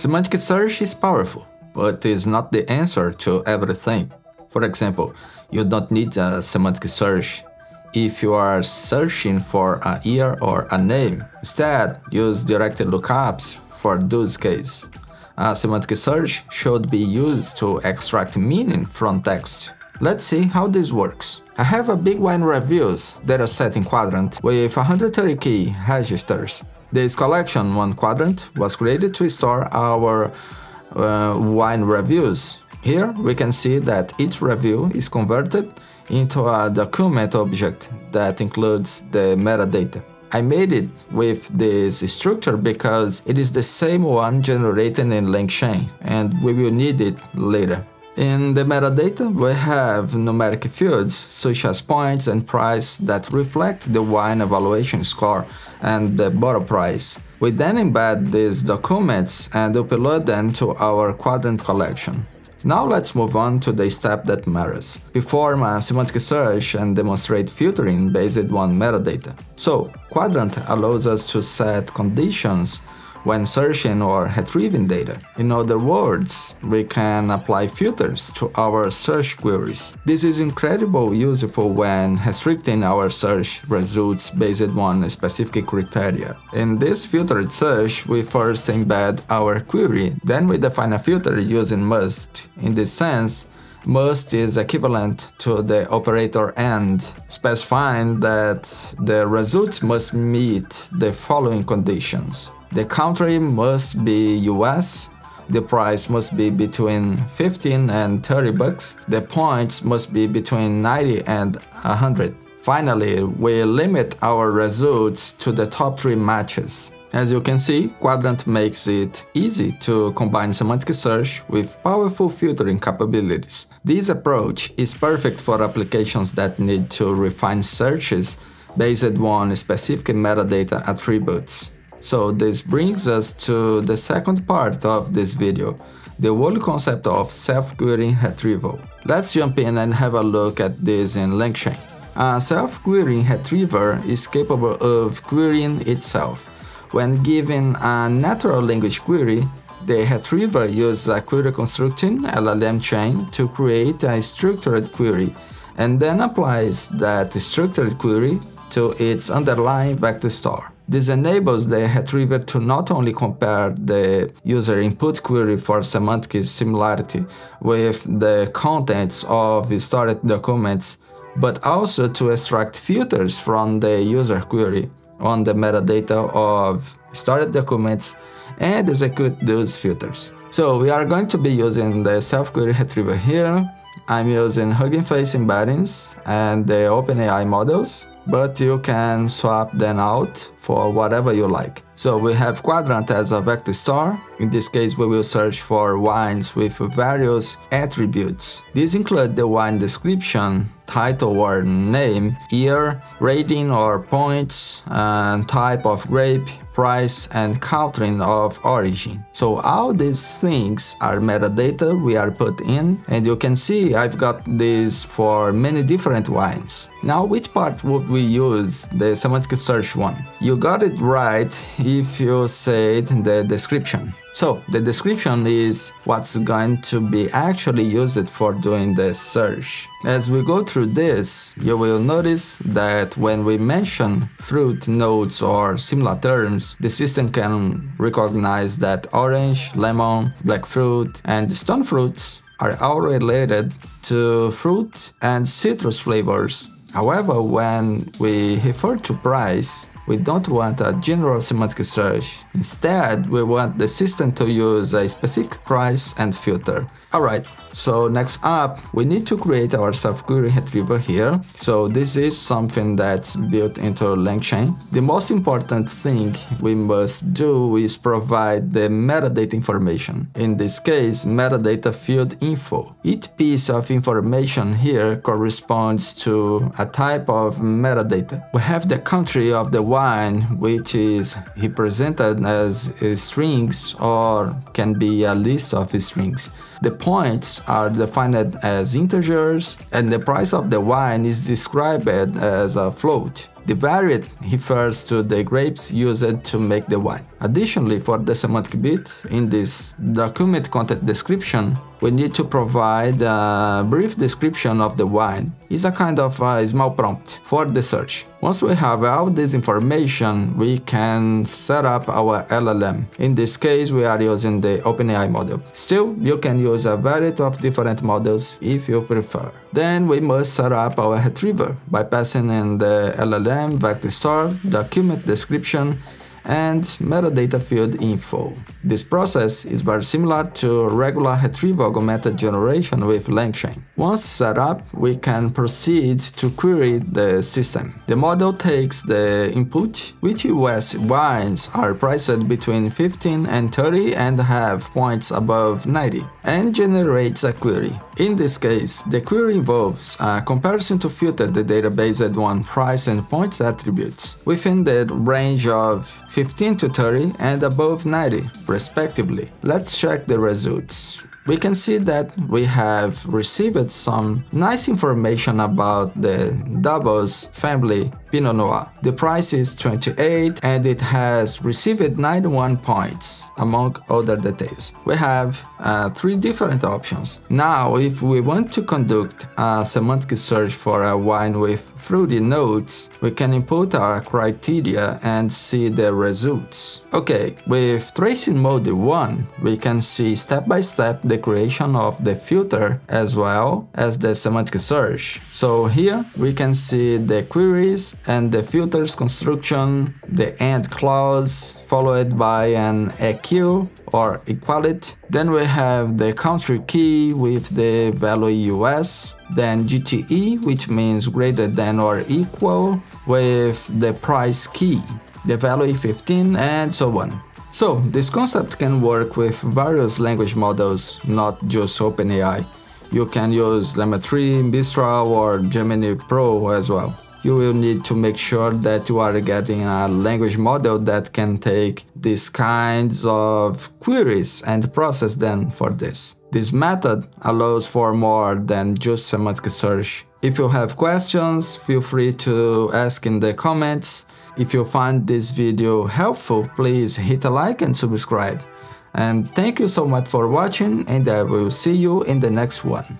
Semantic search is powerful, but is not the answer to everything. For example, you don't need a semantic search if you are searching for a year or a name. Instead, use directed lookups for those cases. A semantic search should be used to extract meaning from text. Let's see how this works. I have a big wine reviews dataset in Qdrant with 130 key registers. This collection, one Qdrant, was created to store our uh, wine reviews. Here we can see that each review is converted into a document object that includes the metadata. I made it with this structure because it is the same one generated in LangChain and we will need it later. In the metadata, we have numeric fields such as points and price that reflect the wine evaluation score and the bottle price. We then embed these documents and upload them to our Qdrant collection. Now let's move on to the step that matters. Perform a semantic search and demonstrate filtering based on metadata. So, Qdrant allows us to set conditions when searching or retrieving data. In other words, we can apply filters to our search queries. This is incredibly useful when restricting our search results based on specific criteria. In this filtered search, we first embed our query, then we define a filter using must. In this sense, must is equivalent to the operator AND, specifying that the results must meet the following conditions. The country must be US, the price must be between 15 and 30 bucks, the points must be between 90 and 100. Finally, we limit our results to the top 3 matches. As you can see, Qdrant makes it easy to combine semantic search with powerful filtering capabilities. This approach is perfect for applications that need to refine searches based on specific metadata attributes. So this brings us to the second part of this video, the whole concept of self-querying retrieval. Let's jump in and have a look at this in LangChain. A self-querying retriever is capable of querying itself. When given a natural language query, the retriever uses a query constructing LLM chain to create a structured query and then applies that structured query to its underlying vector store. This enables the retriever to not only compare the user input query for semantic similarity with the contents of the stored documents, but also to extract filters from the user query on the metadata of stored documents and execute those filters. So we are going to be using the self-query retriever here. I'm using Hugging Face embeddings and the OpenAI models but you can swap them out for whatever you like. So we have Qdrant as a vector store. In this case, we will search for wines with various attributes. These include the wine description, title or name, year, rating or points, and type of grape, price, and country of origin. So all these things are metadata we are put in, and you can see I've got this for many different wines. Now which part would we use the semantic search one? You got it right if you said the description. So the description is what's going to be actually used for doing the search. As we go through this, you will notice that when we mention fruit notes or similar terms, the system can recognize that orange, lemon, black fruit, and stone fruits are all related to fruit and citrus flavors. However, when we refer to price, we don't want a general semantic search. Instead, we want the system to use a specific price and filter. Alright, so next up, we need to create our self-query retriever here. So this is something that's built into LangChain. The most important thing we must do is provide the metadata information. In this case, metadata field info. Each piece of information here corresponds to a type of metadata. We have the country of the wine, which is represented as strings or can be a list of strings. The points are defined as integers and the price of the wine is described as a float. The variant refers to the grapes used to make the wine. Additionally, for the semantic bit, in this document content description, we need to provide a brief description of the wine. It's a kind of a small prompt for the search. Once we have all this information, we can set up our LLM. In this case, we are using the OpenAI model. Still, you can use a variety of different models if you prefer. Then we must set up our retriever by passing in the LLM vector store, document description, and metadata field info. This process is very similar to regular retrieval augmented generation with LangChain. Once set up, we can proceed to query the system. The model takes the input, which US wines are priced between 15 and 30 and have points above 90, and generates a query. In this case, the query involves a comparison to filter the database at one price and points attributes within the range of 15 to 30 and above 90, respectively. Let's check the results we can see that we have received some nice information about the Doubles family Pinot Noir. The price is 28 and it has received 91 points among other details. We have uh, three different options. Now if we want to conduct a semantic search for a wine with fruity nodes, we can input our criteria and see the results. Okay, with tracing mode 1, we can see step by step the creation of the filter as well as the semantic search. So here we can see the queries and the filters construction, the AND clause, followed by an EQ or equality. Then we have the country key with the value US, then GTE, which means greater than or equal, with the price key, the value 15, and so on. So, this concept can work with various language models, not just OpenAI. You can use Llama 3, Mistral, or Gemini Pro as well you will need to make sure that you are getting a language model that can take these kinds of queries and process them for this. This method allows for more than just semantic search. If you have questions, feel free to ask in the comments. If you find this video helpful, please hit a like and subscribe. And thank you so much for watching and I will see you in the next one.